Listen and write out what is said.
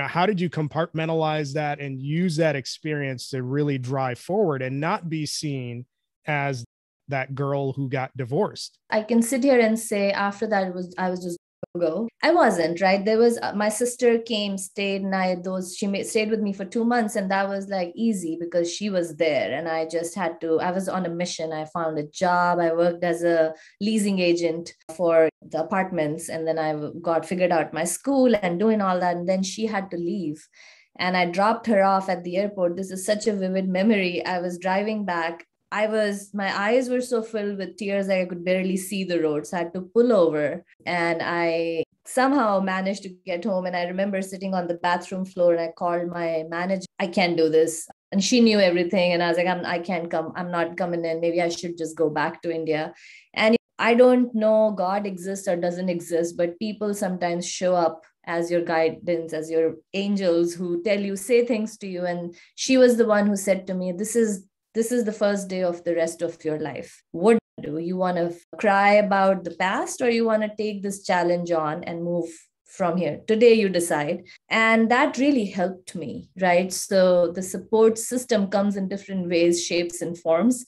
Now, how did you compartmentalize that and use that experience to really drive forward and not be seen as that girl who got divorced? I can sit here and say after that was I was just go. I wasn't right. There was uh, my sister came, stayed, and I those she made, stayed with me for two months, and that was like easy because she was there, and I just had to. I was on a mission. I found a job. I worked as a leasing agent for the apartments, and then I got figured out my school and doing all that, and then she had to leave. And I dropped her off at the airport. This is such a vivid memory. I was driving back I was, my eyes were so filled with tears that I could barely see the road. So I had to pull over and I somehow managed to get home. And I remember sitting on the bathroom floor and I called my manager, I can't do this. And she knew everything. And I was like, I'm, I can't come. I'm not coming in. Maybe I should just go back to India. And I don't know God exists or doesn't exist, but people sometimes show up as your guidance, as your angels who tell you, say things to you. And she was the one who said to me, This is this is the first day of the rest of your life. What do you want to cry about the past or you want to take this challenge on and move from here? Today you decide. And that really helped me, right? So the support system comes in different ways, shapes, and forms.